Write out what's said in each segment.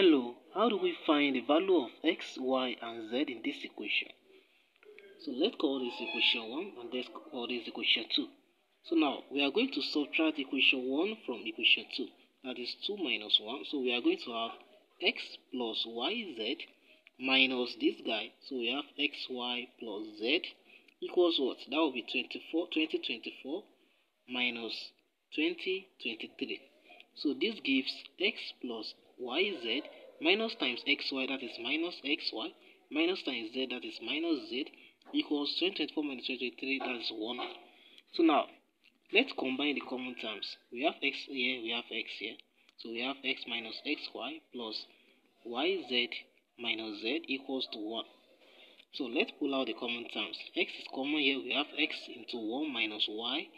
Hello, how do we find the value of x, y, and z in this equation? So let's call this equation 1 and let's call this equation 2. So now we are going to subtract equation 1 from equation 2. That is 2 minus 1. So we are going to have x plus yz minus this guy. So we have xy plus z equals what? That will be 24, 2024 minus 2023. So this gives x plus yz minus times xy that is minus xy minus times z that is minus z equals 2024 minus 23 that is 1. So now let's combine the common terms. We have x here, we have x here. So we have x minus xy plus yz minus z equals to 1. So let's pull out the common terms. x is common here, we have x into 1 minus y.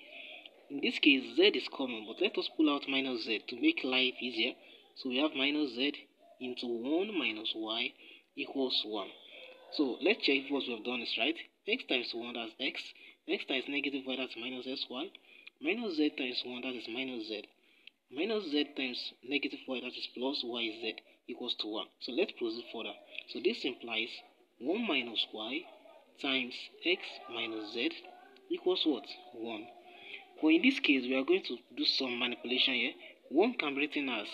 In this case, z is common, but let us pull out minus z to make life easier. So we have minus z into 1 minus y equals 1. So let's check if what we have done is right. x times 1 that's x. x times negative y that's minus xy. Minus z times 1 that is minus z. Minus z times negative y that is plus yz equals to 1. So let's proceed further. So this implies 1 minus y times x minus z equals what? 1. But in this case, we are going to do some manipulation here. 1 can be written as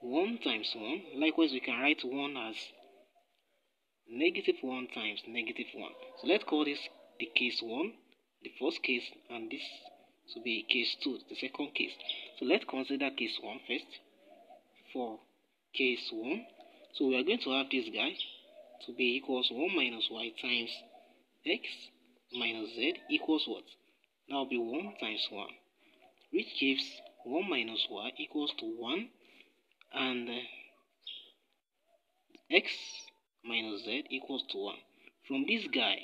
1 times 1. Likewise, we can write 1 as negative 1 times negative 1. So let's call this the case 1, the first case, and this to be case 2, the second case. So let's consider case 1 first. For case 1, so we are going to have this guy to be equals 1 minus y times x minus z equals what? That will be 1 times 1, which gives 1 minus y equals to 1 and uh, x minus z equals to 1. From this guy,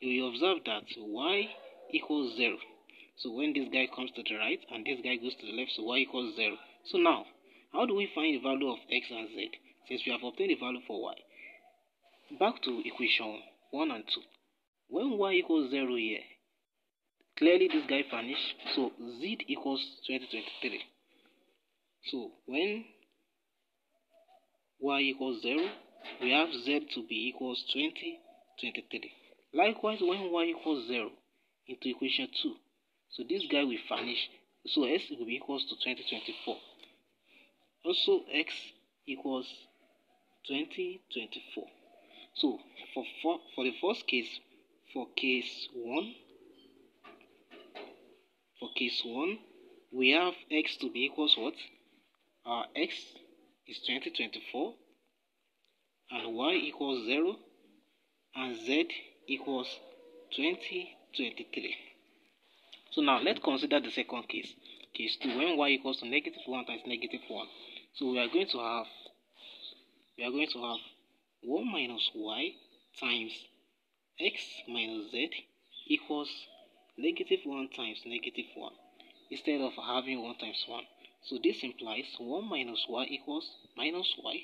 you observe that y equals 0. So when this guy comes to the right and this guy goes to the left, so y equals 0. So now, how do we find the value of x and z since we have obtained the value for y? Back to equation 1 and 2. When y equals 0 here, clearly this guy vanished, so z equals 2023. So when y equals 0, we have z to be equals 20, 23. Likewise, when y equals 0 into equation 2, so this guy will vanish. So s will be equals to 2024. Also, x equals 2024. So for, for, for the first case, for case 1, for case 1, we have x to be equals what? Our x is 2024 and y equals 0 and z equals 2023. So now let's consider the second case. Case 2 when y equals to negative 1 times negative 1. So we are going to have we are going to have 1 minus y times x minus z equals negative 1 times negative 1 instead of having 1 times 1. So this implies 1 minus y equals minus y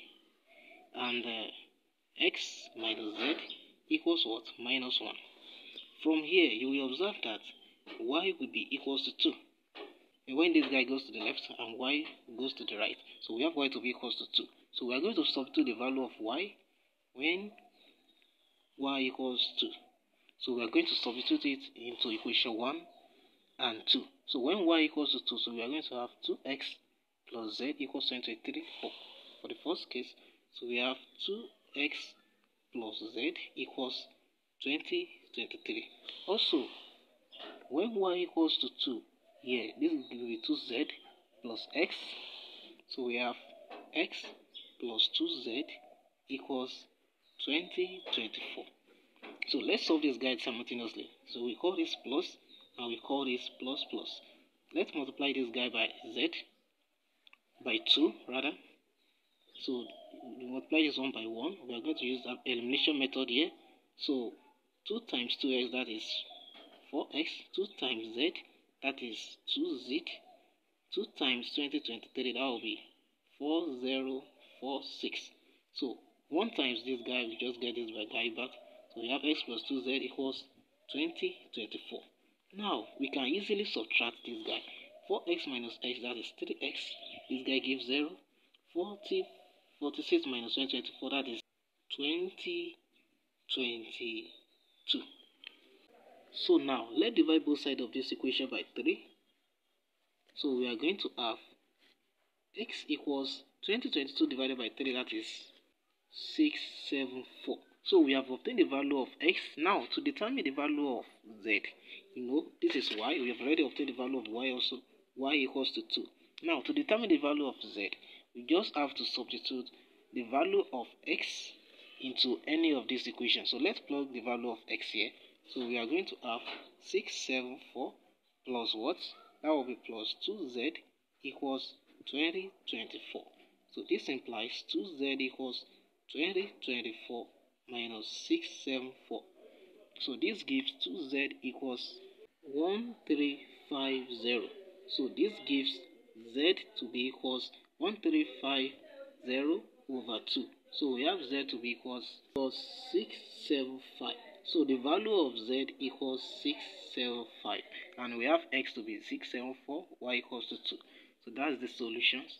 and uh, x minus z equals what? Minus 1. From here, you will observe that y will be equals to 2. And when this guy goes to the left and y goes to the right, so we have y to be equals to 2. So we are going to substitute the value of y when y equals 2. So we are going to substitute it into equation 1 and 2. So when y equals to 2, so we are going to have 2x plus z equals 23 for, for the first case. So we have 2x plus z equals 20, 23. Also, when y equals to 2, here, this will be 2z plus x. So we have x plus 2z equals 20, 24. So let's solve this guide simultaneously. So we call this plus and we call this plus plus. Let's multiply this guy by z by 2 rather. So we multiply this one by 1. We are going to use the elimination method here. So 2 times 2x that is 4x. 2 times z that is 2z. 2 times 2023 that will be 4046. So 1 times this guy we just get this guy back. So we have x plus 2z equals 2024. Now we can easily subtract this guy. 4x minus x that is 3x. This guy gives 0. 40 46 minus 2024, that is 2022. So now, let's divide both sides of this equation by 3. So we are going to have x equals 2022 divided by 3, that is 674. So we have obtained the value of x. Now, to determine the value of z, know, this is y. We have already obtained the value of y also. y equals to 2. Now, to determine the value of z, we just have to substitute the value of x into any of these equations. So let's plug the value of x here. So we are going to have 674 plus what? That will be plus 2z equals 2024. So this implies 2z equals 2024 minus 674. So this gives 2z equals 1350. So this gives z to be equals 1350 over 2. So we have z to be equals, equals 675. So the value of z equals 675 and we have x to be 674, y equals to 2. So that's the solutions.